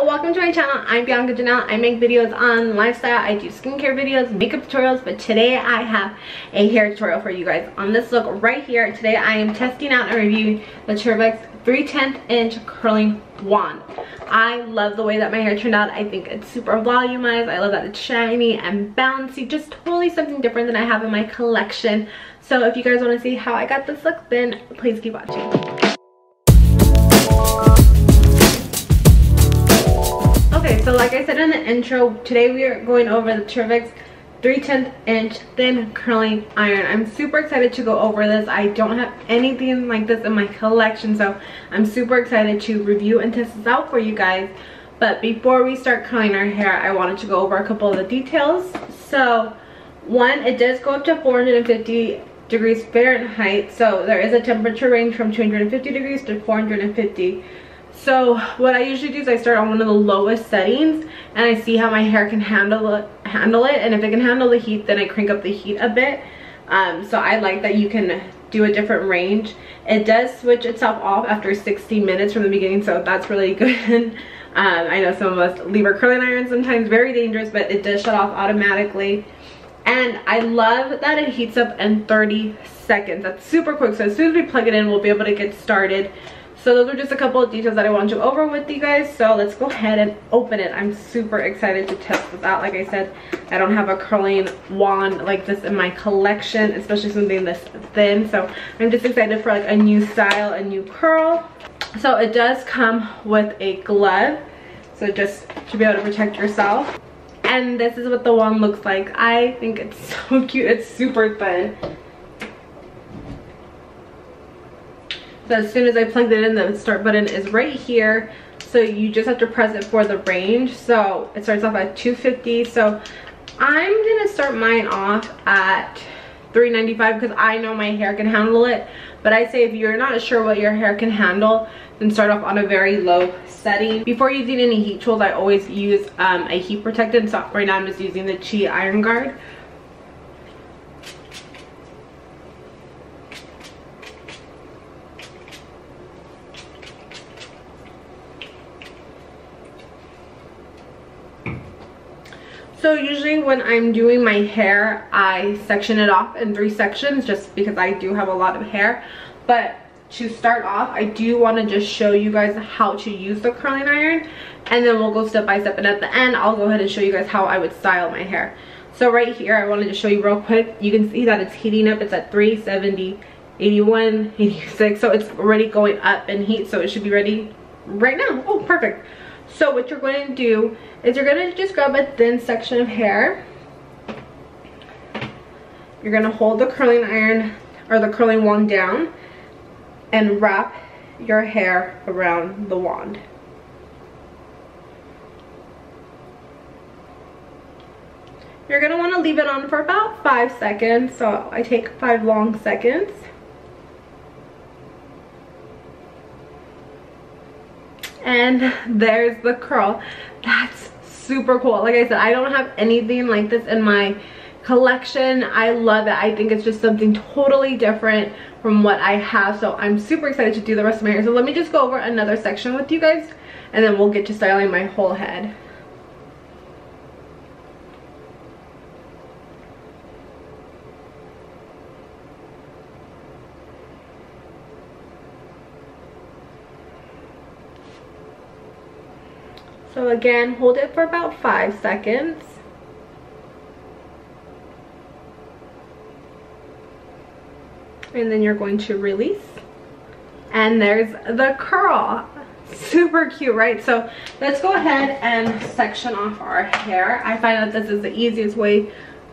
welcome to my channel. I'm Bianca Janel. I make videos on lifestyle. I do skincare videos makeup tutorials but today i have a hair tutorial for you guys. On this look right here today i am testing out and reviewing the Terviiix 3 10th inch curling wand. I love the way that my hair turned out. I think it's super volumized. I love that it's shiny and bouncy just totally something different than i have in my collection. So if you guys want to see how i got this look then please keep watching So like I said in the intro, today we are going over the Terviiix 3 10th inch thin curling iron. I'm super excited to go over this. I don't have anything like this in my collection, so I'm super excited to review and test this out for you guys. But before we start curling our hair, I wanted to go over a couple of the details. So, one, it does go up to 450 degrees Fahrenheit, so there is a temperature range from 250 degrees to 450 so what I usually do is I start on one of the lowest settings and I see how my hair can handle it, handle it. And if it can handle the heat, then I crank up the heat a bit. Um, so I like that you can do a different range. It does switch itself off after 60 minutes from the beginning, so that's really good. um, I know some of us leave our curling iron sometimes, very dangerous, but it does shut off automatically. And I love that it heats up in 30 seconds. That's super quick, so as soon as we plug it in, we'll be able to get started. So those are just a couple of details that I wanted to go over with you guys. So let's go ahead and open it. I'm super excited to test this out. Like I said, I don't have a curling wand like this in my collection, especially something this thin. So I'm just excited for like a new style, a new curl. So it does come with a glove. So just to be able to protect yourself. And this is what the wand looks like. I think it's so cute. It's super thin. As soon as I plugged it in, the start button is right here. So you just have to press it for the range. So it starts off at 250. So I'm gonna start mine off at 395 because I know my hair can handle it. But I say if you're not sure what your hair can handle, then start off on a very low setting. Before using any heat tools, I always use um, a heat protectant. So right now I'm just using the Chi Iron Guard. So usually when I'm doing my hair, I section it off in three sections just because I do have a lot of hair. But to start off, I do want to just show you guys how to use the curling iron. And then we'll go step by step. And at the end, I'll go ahead and show you guys how I would style my hair. So right here, I wanted to show you real quick. You can see that it's heating up. It's at 370, 81, 86. So it's already going up in heat. So it should be ready right now. Oh, perfect. So what you're going to do is you're going to just grab a thin section of hair. You're going to hold the curling iron or the curling wand down and wrap your hair around the wand. You're going to want to leave it on for about five seconds. So I take five long seconds. And there's the curl. That's super cool. Like i said i don't have anything like this in my collection. I love it. I think it's just something totally different from what i have. So i'm super excited to do the rest of my hair. So let me just go over another section with you guys and then we'll get to styling my whole head again, hold it for about five seconds. And then you're going to release. And there's the curl. Super cute, right? So let's go ahead and section off our hair. I find that this is the easiest way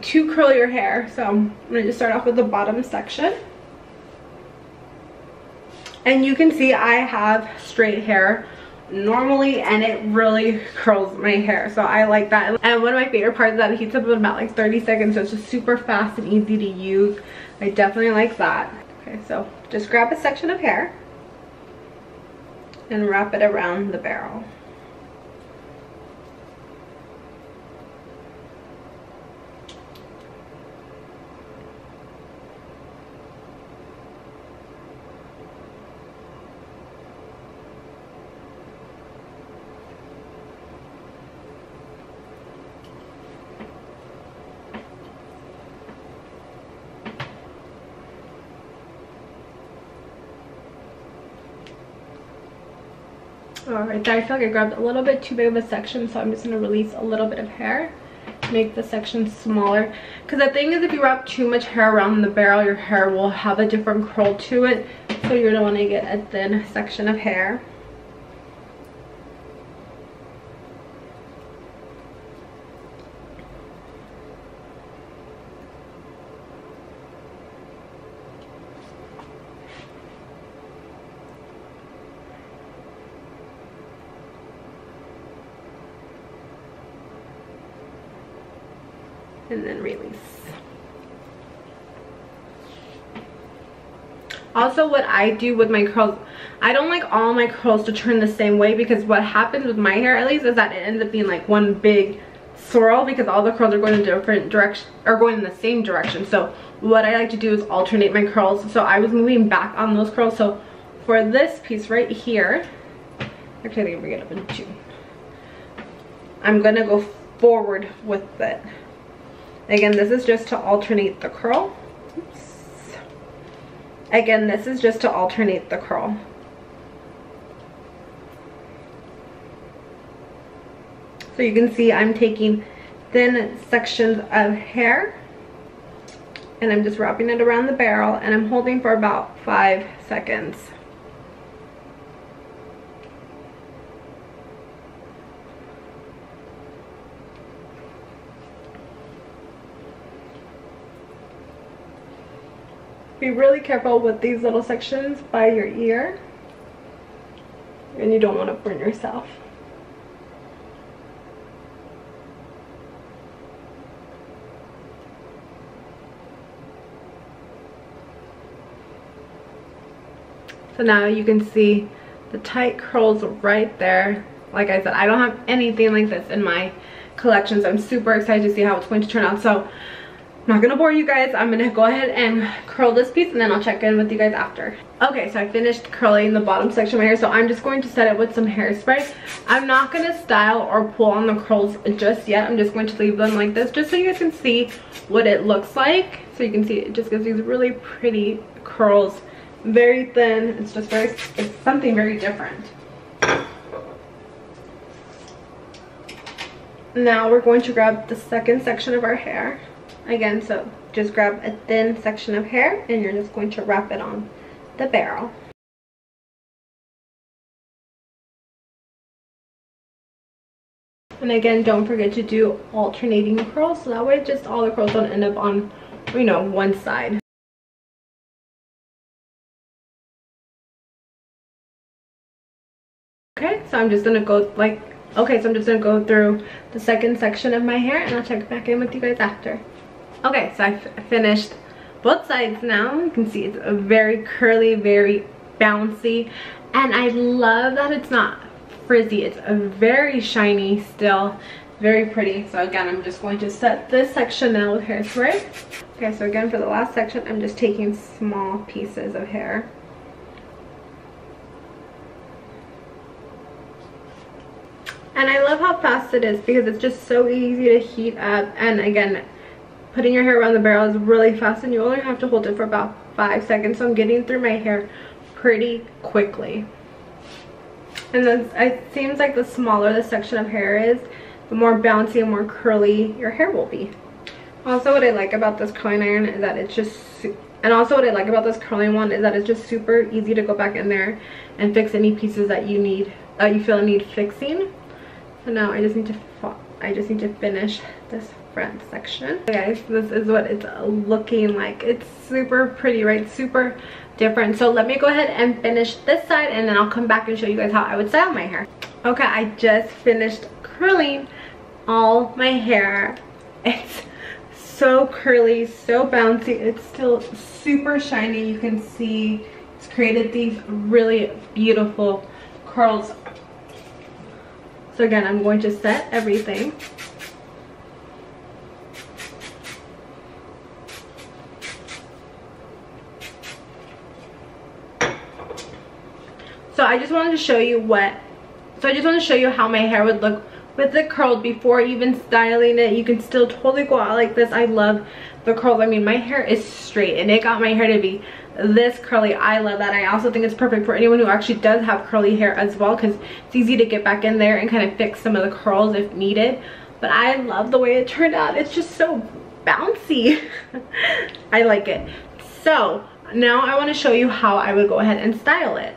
to curl your hair. So I'm going to start off with the bottom section. And you can see I have straight hair normally and it really curls my hair so I like that. And one of my favorite parts is that it heats up in about like 30 seconds so it's just super fast and easy to use. I definitely like that. Okay so just grab a section of hair and wrap it around the barrel oh, right there i feel like i grabbed a little bit too big of a section so i'm just going to release a little bit of hair. Make the section smaller. Because the thing is if you wrap too much hair around the barrel your hair will have a different curl to it. So you're gonna want to get a thin section of hair and then release. Also, what I do with my curls, I don't like all my curls to turn the same way because what happens with my hair at least is that it ends up being like one big swirl because all the curls are going in different direction or going in the same direction. So what I like to do is alternate my curls. So I was moving back on those curls. So for this piece right here, actually I'm gonna get up in two. I'm gonna go forward with it. Again, this is just to alternate the curl. Oops. Again, this is just to alternate the curl. So you can see I'm taking thin sections of hair and I'm just wrapping it around the barrel and I'm holding for about five seconds. Be really careful with these little sections by your ear. And you don't want to burn yourself. So now you can see the tight curls right there. Like I said I don't have anything like this in my collections. I'm super excited to see how it's going to turn out. So not gonna bore you guys. I'm gonna go ahead and curl this piece and then I'll check in with you guys after. Okay, so I finished curling the bottom section of my hair, so I'm just going to set it with some hairspray. I'm not gonna style or pull on the curls just yet. I'm just going to leave them like this just so you guys can see what it looks like. So you can see it just gives these really pretty curls. Very thin. It's just very, it's something very different. Now we're going to grab the second section of our hair again so just grab a thin section of hair and you're just going to wrap it on the barrel. And again don't forget to do alternating curls so that way just all the curls don't end up on you know one side. Okay so i'm just gonna go like okay so i'm just gonna go through the second section of my hair and i'll check back in with you guys after okay so I finished both sides now. You can see it's very curly very bouncy and I love that it's not frizzy. It's very shiny still very pretty. So again I'm just going to set this section now with hairspray okay so again for the last section I'm just taking small pieces of hair. And I love how fast it is because it's just so easy to heat up. And again putting your hair around the barrel is really fast and you only have to hold it for about five seconds. So i'm getting through my hair pretty quickly. And then it seems like the smaller the section of hair is the more bouncy and more curly your hair will be. Also what i like about this curling iron is that it's just and also what i like about this curling one is that it's just super easy to go back in there and fix any pieces that you need that you feel need fixing. So now i just need to i just need to finish this front section. Guys this is what it's looking like. It's super pretty right? Super different. So let me go ahead and finish this side and then i'll come back and show you guys how i would style my hair. Okay i just finished curling all my hair. It's so curly so bouncy. It's still super shiny. You can see it's created these really beautiful curls. So again i'm going to set everything so i just wanted to show you what so i just want to show you how my hair would look with it curled before even styling it. You can still totally go out like this. I love the curls. I mean my hair is straight and it got my hair to be this curly. I love that. I also think it's perfect for anyone who actually does have curly hair as well because it's easy to get back in there and kind of fix some of the curls if needed. But i love the way it turned out. It's just so bouncy. I like it. So now i want to show you how i would go ahead and style it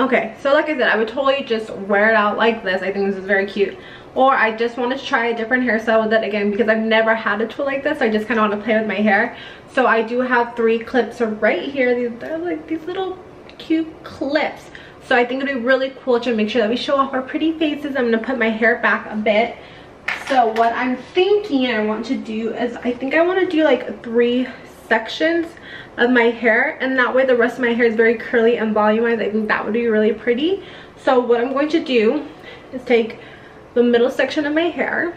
okay so like i said i would totally just wear it out like this i think this is very cute or I just want to try a different hairstyle with it again because I've never had a tool like this. I just kind of want to play with my hair. So I do have three clips right here. These They're like these little cute clips. So I think it'd be really cool to make sure that we show off our pretty faces. I'm to put my hair back a bit. So what I'm thinking I want to do is I think I want to do like three sections of my hair and that way the rest of my hair is very curly and volumized. I think that would be really pretty. So what I'm going to do is take the middle section of my hair.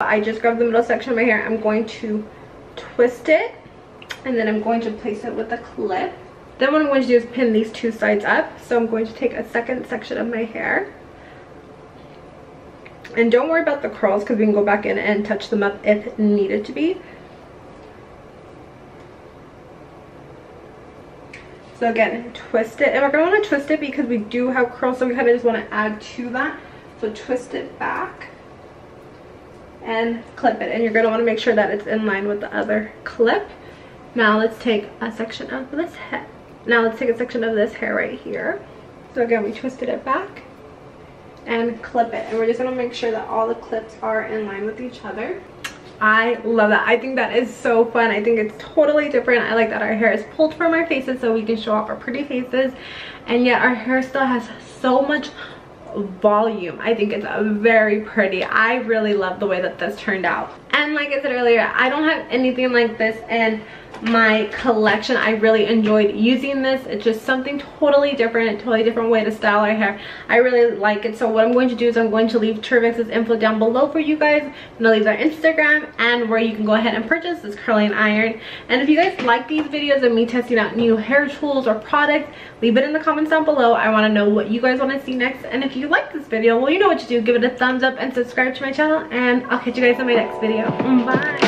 I just grabbed the middle section of my hair. I'm going to twist it and then I'm going to place it with a clip. Then what I'm going to do is pin these two sides up. So I'm going to take a second section of my hair. And don't worry about the curls because we can go back in and touch them up if needed to be. So again, twist it. And we're going to want to twist it because we do have curls. So we kind of just want to add to that. So twist it back and clip it. And you're going to want to make sure that it's in line with the other clip. Now let's take a section of this hair. Now let's take a section of this hair right here. So again, we twisted it back and clip it. And we're just to make sure that all the clips are in line with each other. I love that. I think that is so fun. I think it's totally different. I like that our hair is pulled from our faces so we can show off our pretty faces. And yet our hair still has so much volume. I think it's very pretty. I really love the way that this turned out. And like I said earlier, I don't have anything like this and my collection. I really enjoyed using this. It's just something totally different totally different way to style our hair. I really like it. So what i'm going to do is i'm going to leave Terviiix's info down below for you guys. I'm gonna leave their instagram and where you can go ahead and purchase this curling iron. And if you guys like these videos of me testing out new hair tools or products leave it in the comments down below. I want to know what you guys want to see next. And if you like this video well you know what to do. Give it a thumbs up and subscribe to my channel. And i'll catch you guys in my next video. Bye